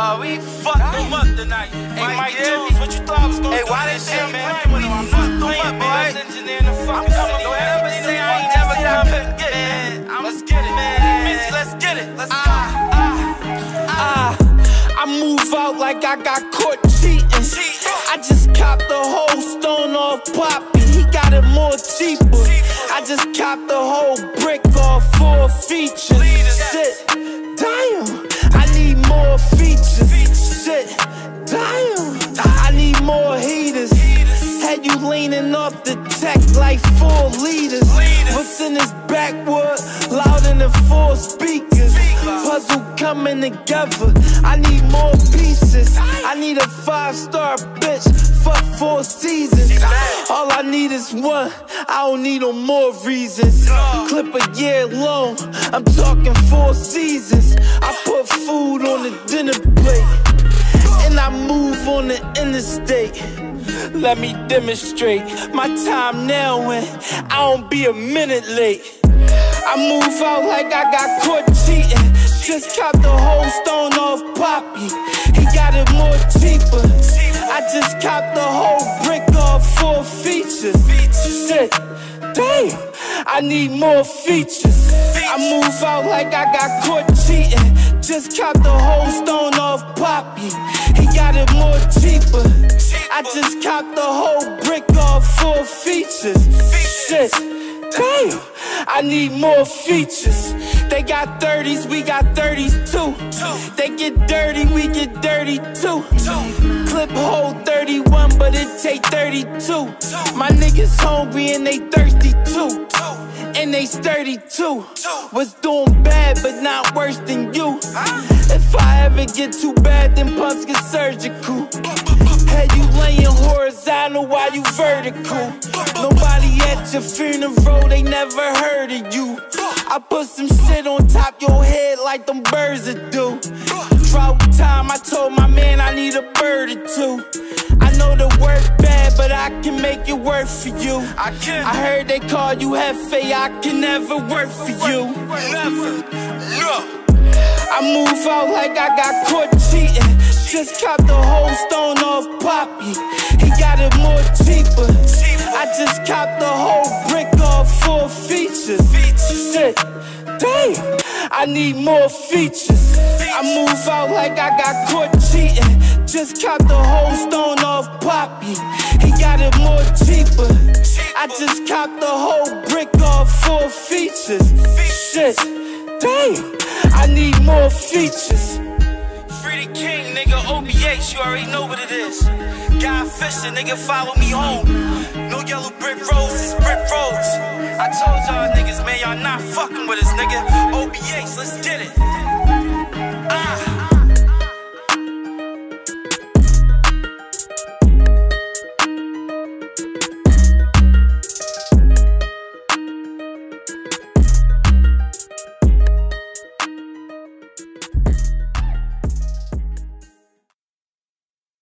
Uh, we fucked them up tonight. Hey, Mike, Jones, what you thought I was gonna hey, do? Hey, why they say I'm playing with him? I'm not up, boy. engineer in the fucking city. Don't ever say I ain't never got couldn't get it, man. Let's get it, man. Let's get it. Let's go. Ah, I move out like I got caught cheating. I just copped the whole stone off Poppy. He got it more cheaper. I just copped the whole brick off four features. Shit, Had you leaning off the tech like four liters. What's in this backwood? Louder than four speakers. Puzzle coming together. I need more pieces. I need a five star bitch. Fuck four seasons. All I need is one. I don't need no more reasons. Clip a year long. I'm talking four seasons. I put food on the dinner plate. On the interstate. Let me demonstrate my time now and I don't be a minute late. I move out like I got caught cheating. Just copped the whole stone off Poppy. He got it more cheaper. I just copped the whole brick off four features. Shit, damn, I need more features. I move out like I got caught cheating. Just copped the whole stone off Poppy. He got it more cheaper. I just copped the whole brick off four features. Shit, damn, I need more features. They got 30s, we got 30s too. They get dirty, we get dirty too. Clip hole 31, but it take 32. My niggas hungry and they thirsty too sturdy too. Was doing bad, but not worse than you. If I ever get too bad, then pumps get surgical. Had you laying horizontal while you vertical. Nobody at your funeral, they never heard of you. I put some shit on top your head like them birds would do. Drought time, I told my man I need a bird or two. I know the I can make it work for you. I can. I heard they call you Hefe, I can never work for you. Never. No. I move out like I got caught cheating. Just copped the whole stone off Poppy. He got it more cheaper. I just copped the whole brick off four features. Shit, damn, I need more features. I move out like I got caught cheating. Just copped the whole stone off Poppy. He got it more cheaper. I just copped the whole brick off four features. Shit, damn, I need more features. Free the king, nigga, OBH, you already know what it is. Guy Fisher, nigga, follow me home.